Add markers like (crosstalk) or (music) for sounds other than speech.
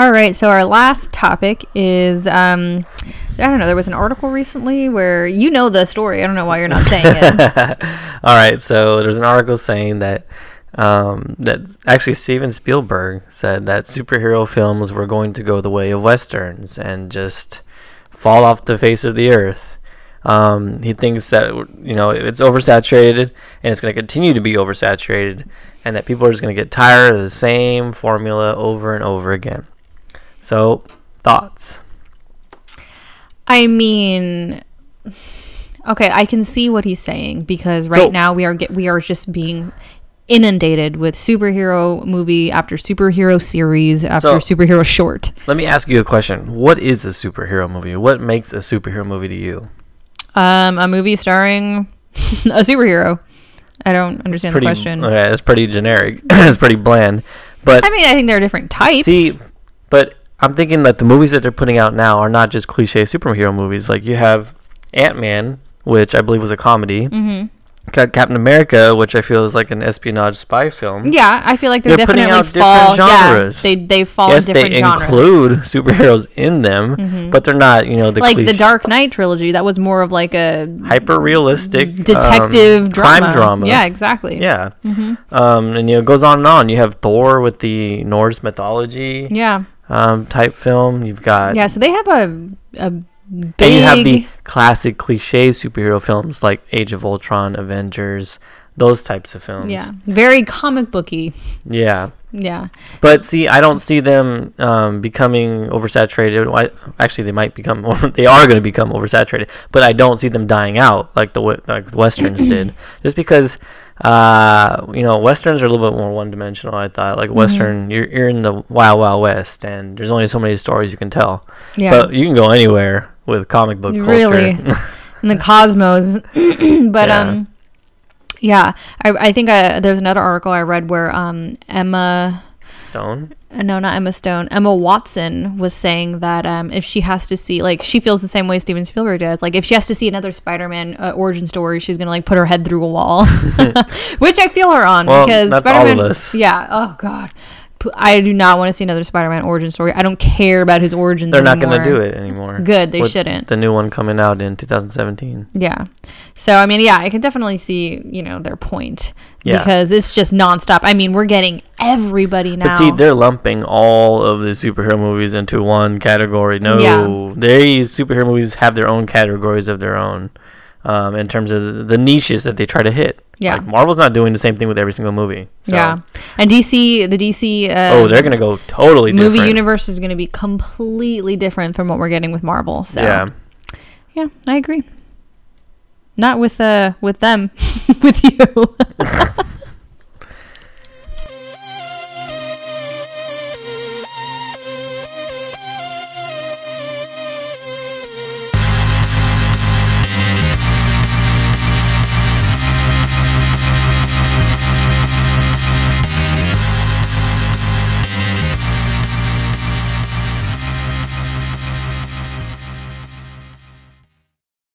All right, so our last topic is um, I don't know. There was an article recently where you know the story. I don't know why you're not saying it. (laughs) All right, so there's an article saying that um, that actually Steven Spielberg said that superhero films were going to go the way of westerns and just fall off the face of the earth. Um, he thinks that you know it's oversaturated and it's going to continue to be oversaturated, and that people are just going to get tired of the same formula over and over again. So, thoughts? I mean, okay, I can see what he's saying because right So- now we are get, we are just being inundated with superhero movie after superhero series after So- superhero short. Let me ask you a question. What is a superhero movie? What makes a superhero movie to you? Um, a movie starring (laughs) a superhero. I don't understand Pretty, the question. Okay, it's pretty generic. (clears throat) it's pretty bland. But I mean, I think there are different types. see, but I'm thinking that the movies that they're putting out now are not just cliche superhero movies. Like you have Ant Man, which I believe was a comedy. hmm Captain America, which I feel is like an espionage spy film. Yeah, I feel like they're, They're putting definitely out fall. different genres. Yeah, they they fall yes, in different they genres. include (laughs) superheroes in them, Mhm. but they're not, you know, the like the Dark Knight trilogy. That was more of like a hyper realistic detective drama. crime drama. Yeah, exactly. Yeah. hmm Um, and you know, it goes on and on. You have Thor with the Norse mythology Yeah. Um, type film. You've got Yeah. So they have a a big. and you have the classic cliche superhero films like Age of Ultron, Avengers, those types of films. yeah, very comic booky. Yeah. Yeah. But see, I don't see them um, becoming oversaturated. Why- Actually, they might become. (laughs) they are going to become oversaturated. But I don't see them dying out like the like the westerns did. (clears throat) Just because, uh, you know, westerns are a little bit more one dimensional. I thought like Mm-hmm. western, you're you're in the wild wild west, and there's only so many stories you can tell. Yeah. But you can go anywhere with comic book culture. Really? (laughs) in the cosmos (clears throat) but Yeah. um yeah i, I think I, there's another article i read where um emma Stone. uh, no not emma stone. Emma watson was saying that um if she has to see like she feels the same way steven spielberg does. Like if she has to see another spider-man uh, origin story she's gonna like put her head through a wall. (laughs) (laughs) Which i feel her on Well, because that's all of spider-man yeah. Oh god I do not want to see another Spider-Man origin story. I don't care about his origins. They're not going to do it anymore. Good, they with shouldn't. The new one coming out in 2017. Yeah. So I mean, yeah, I can definitely see, you know, their point. Yeah. Because it's just nonstop. I mean, we're getting everybody now. But see, they're lumping all of the superhero movies into one category. No, Yeah. these superhero movies have their own categories of their own um, in terms of the niches that they try to hit. Yeah. Like Marvel's not doing the same thing with every single movie. So, yeah. And DC, the DC uh, Oh, they're gonna go totally different movie different. universe is going to be completely different from what we're getting with Marvel. So Yeah. yeah, I agree. Not with uh with them, (laughs) with you. (laughs)